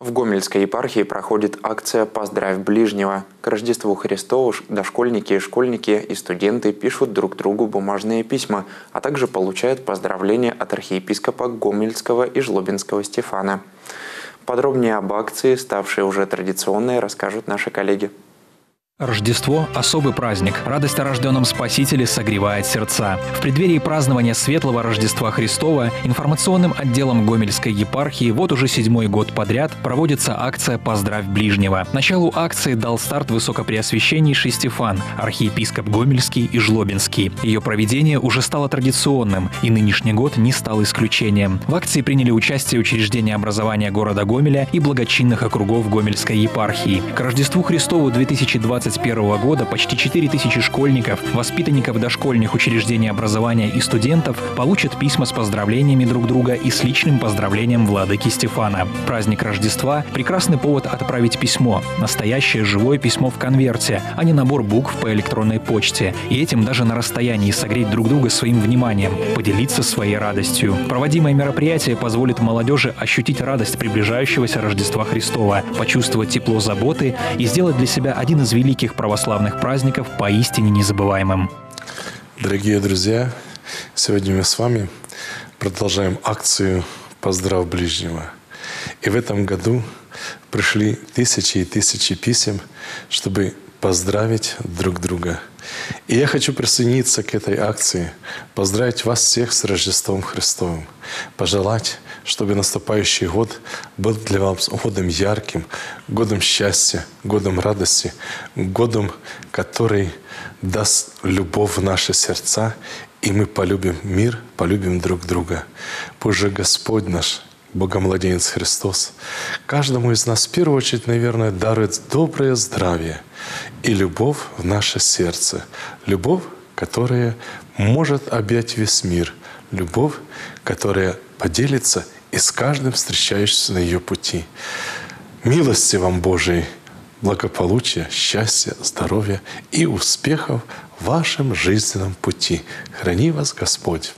В Гомельской епархии проходит акция «Поздравь ближнего». К Рождеству Христову дошкольники школьники и студенты пишут друг другу бумажные письма, а также получают поздравления от архиепископа Гомельского и Жлобинского Стефана. Подробнее об акции, ставшей уже традиционной, расскажут наши коллеги. Рождество – особый праздник. Радость о рожденном Спасителе согревает сердца. В преддверии празднования Светлого Рождества Христова информационным отделом Гомельской епархии вот уже седьмой год подряд проводится акция «Поздравь ближнего». Началу акции дал старт высокопреосвященнейший Стефан, архиепископ Гомельский и Жлобинский. Ее проведение уже стало традиционным, и нынешний год не стал исключением. В акции приняли участие учреждения образования города Гомеля и благочинных округов Гомельской епархии. К Рождеству Христову 2020 2021 года почти 4 тысячи школьников, воспитанников дошкольных учреждений образования и студентов получат письма с поздравлениями друг друга и с личным поздравлением владыки Стефана. Праздник Рождества – прекрасный повод отправить письмо. Настоящее живое письмо в конверте, а не набор букв по электронной почте. И этим даже на расстоянии согреть друг друга своим вниманием, поделиться своей радостью. Проводимое мероприятие позволит молодежи ощутить радость приближающегося Рождества Христова, почувствовать тепло заботы и сделать для себя один из великих великих православных праздников поистине незабываемым. Дорогие друзья, сегодня мы с вами продолжаем акцию «Поздрав ближнего». И в этом году пришли тысячи и тысячи писем, чтобы поздравить друг друга. И я хочу присоединиться к этой акции, поздравить вас всех с Рождеством Христовым, пожелать, чтобы наступающий год был для вас годом ярким, годом счастья, годом радости, годом, который даст любовь в наши сердца, и мы полюбим мир, полюбим друг друга. Пусть же Господь наш Богомладенец Христос, каждому из нас в первую очередь, наверное, дарует доброе здравие и любовь в наше сердце. Любовь, которая может объять весь мир. Любовь, которая поделится и с каждым встречающимся на ее пути. Милости вам Божией, благополучия, счастья, здоровья и успехов в вашем жизненном пути. Храни вас Господь!